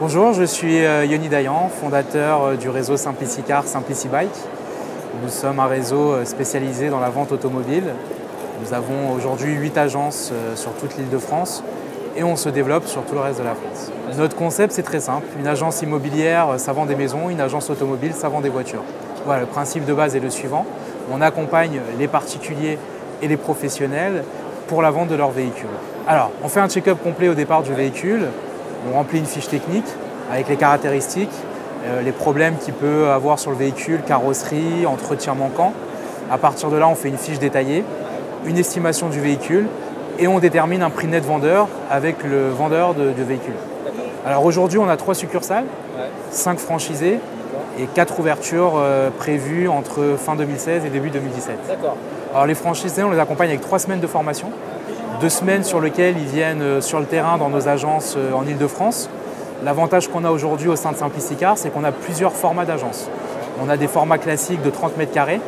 Bonjour, je suis euh, Yoni Dayan, fondateur euh, du réseau Simplicicar Simplicibike. Nous sommes un réseau euh, spécialisé dans la vente automobile. Nous avons aujourd'hui 8 agences sur toute l'île de France et on se développe sur tout le reste de la France. Notre concept, c'est très simple. Une agence immobilière, ça vend des maisons. Une agence automobile, ça vend des voitures. Le principe de base est le suivant. On accompagne les particuliers et les professionnels pour la vente de leurs véhicules. Alors, on fait un check-up complet au départ du véhicule. On remplit une fiche technique avec les caractéristiques, euh, les problèmes qu'il peut avoir sur le véhicule, carrosserie, entretien manquant. À partir de là, on fait une fiche détaillée, une estimation du véhicule et on détermine un prix net vendeur avec le vendeur de, véhicule. Alors aujourd'hui, on a trois succursales, cinq franchisés et quatre ouvertures euh, prévues entre fin 2016 et début 2017. Alors les franchisés, on les accompagne avec trois semaines de formation, deux semaines sur lesquelles ils viennent euh, sur le terrain dans nos agences euh, en Ile-de-France. L'avantage qu'on a aujourd'hui au sein de Simplicicar, c'est qu'on a plusieurs formats d'agences. On a des formats classiques de 30 mètres carrés,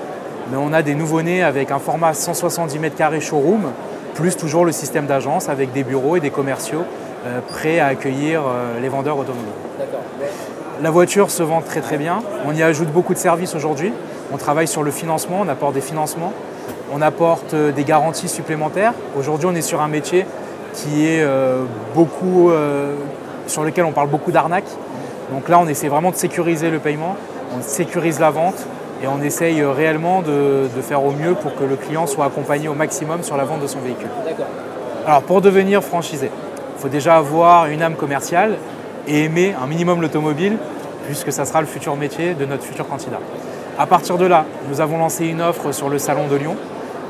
mais on a des nouveaux-nés avec un format 170 mètres carrés showroom, plus toujours le système d'agence avec des bureaux et des commerciaux euh, prêts à accueillir les vendeurs automobiles. La voiture se vend très très bien. On y ajoute beaucoup de services aujourd'hui. On travaille sur le financement, on apporte des financements on apporte euh, des garanties supplémentaires. Aujourd'hui, on est sur un métier qui est euh, beaucoup, euh, sur lequel on parle beaucoup d'arnaques. Donc là, on essaie vraiment de sécuriser le paiement, on sécurise la vente et on essaye réellement de, faire au mieux pour que le client soit accompagné au maximum sur la vente de son véhicule. Alors pour devenir franchisé, il faut déjà avoir une âme commerciale et aimer un minimum l'automobile puisque ça sera le futur métier de notre futur candidat. À partir de là, nous avons lancé une offre sur le Salon de Lyon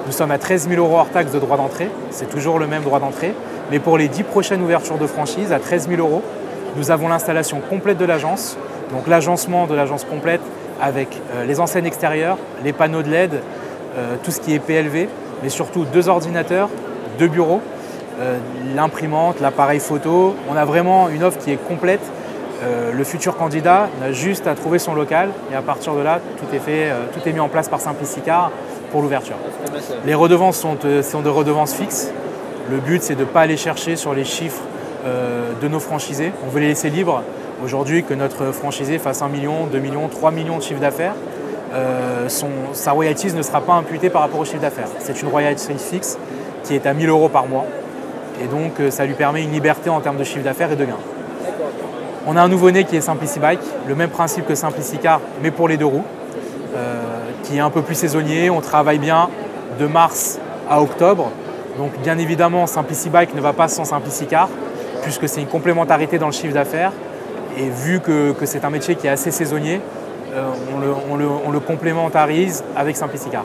nous sommes à 13 000 euros hors taxe de droit d'entrée. C'est toujours le même droit d'entrée. Mais pour les 10 prochaines ouvertures de franchise, à 13 000 euros, nous avons l'installation complète de l'agence. Donc l'agencement de l'agence complète avec euh, les enseignes extérieures, les panneaux de LED, euh, tout ce qui est PLV, mais surtout deux ordinateurs, deux bureaux, euh, l'imprimante, l'appareil photo. On a vraiment une offre qui est complète. le futur candidat n'a juste à trouver son local et à partir de là, tout est fait, tout est mis en place par Simplicicar pour l'ouverture. Les redevances sont, euh, sont de redevances fixes. Le but, c'est de ne pas aller chercher sur les chiffres euh, de nos franchisés. On veut les laisser libres. Aujourd'hui, que notre franchisé fasse 1 million, 2 millions, 3 millions de chiffre d'affaires, euh, sa royalties ne sera pas imputée par rapport au chiffre d'affaires. C'est une royalty fixe qui est à 1000 euros par mois. Et donc, ça lui permet une liberté en termes de chiffre d'affaires et de gains. On a un nouveau-né qui est Simplicity Bike, le même principe que Simplicicar, mais pour les deux roues qui est un peu plus saisonnier. On travaille bien de mars à octobre. Donc bien évidemment, Simplicity Bike ne va pas sans Simplicicar, puisque c'est une complémentarité dans le chiffre d'affaires. Et vu que, c'est un métier qui est assez saisonnier, euh, on, le, complémentarise avec Simplicicar.